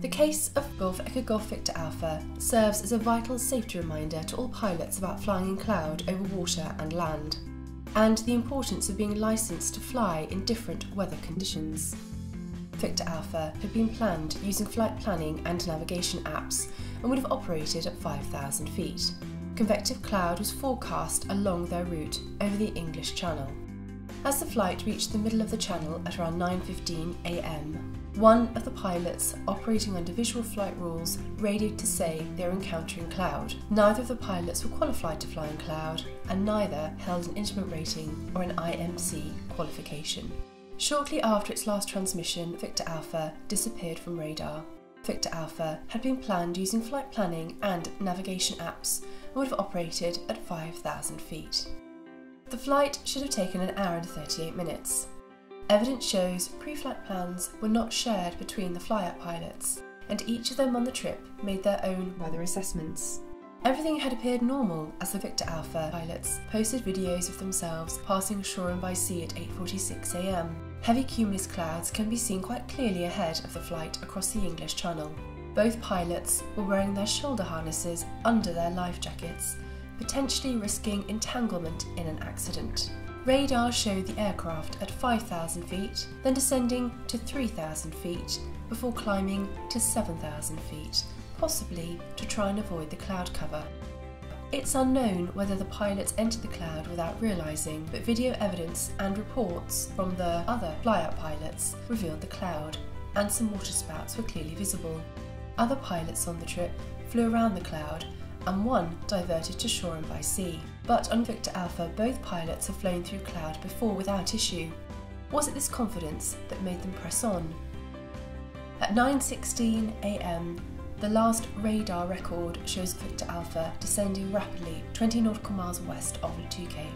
The case of Golf Echo Golf Victor Alpha serves as a vital safety reminder to all pilots about flying in cloud over water and land, and the importance of being licensed to fly in different weather conditions. Victor Alpha had been planned using flight planning and navigation apps and would have operated at 5,000 feet. Convective cloud was forecast along their route over the English Channel. As the flight reached the middle of the channel at around 9.15 am, one of the pilots, operating under visual flight rules, radioed to say they were encountering cloud. Neither of the pilots were qualified to fly in cloud, and neither held an instrument rating or an IMC qualification. Shortly after its last transmission, Victor Alpha disappeared from radar. Victor Alpha had been planned using flight planning and navigation apps and would have operated at 5,000 feet. The flight should have taken an hour and 38 minutes. Evidence shows pre-flight plans were not shared between the fly-up pilots, and each of them on the trip made their own weather assessments. Everything had appeared normal as the Victor Alpha pilots posted videos of themselves passing Shoreham by sea at 8.46am. Heavy cumulus clouds can be seen quite clearly ahead of the flight across the English Channel. Both pilots were wearing their shoulder harnesses under their life jackets, potentially risking entanglement in an accident. Radar showed the aircraft at 5,000 feet, then descending to 3,000 feet, before climbing to 7,000 feet, possibly to try and avoid the cloud cover. It's unknown whether the pilots entered the cloud without realising, but video evidence and reports from the other fly-up pilots revealed the cloud, and some waterspouts were clearly visible. Other pilots on the trip flew around the cloud, and one diverted to Shoreham by sea. But on Victor Alpha, both pilots have flown through cloud before without issue. Was it this confidence that made them press on? At 9.16am, the last radar record shows Victor Alpha descending rapidly 20 nautical miles west of Le Touquet.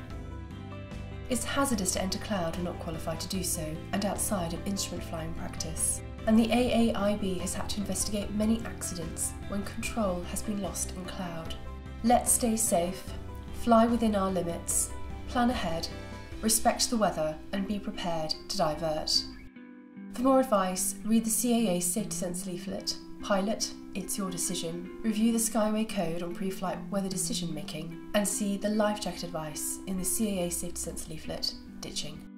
It's hazardous to enter cloud when not qualified to do so and outside of instrument flying practice. And the AAIB has had to investigate many accidents when control has been lost in cloud. Let's stay safe, fly within our limits, plan ahead, respect the weather, and be prepared to divert. For more advice, read the CAA Safety Sense leaflet Pilot, it's your decision. Review the Skyway Code on pre flight weather decision making and see the life jacket advice in the CAA Safety Sense leaflet Ditching.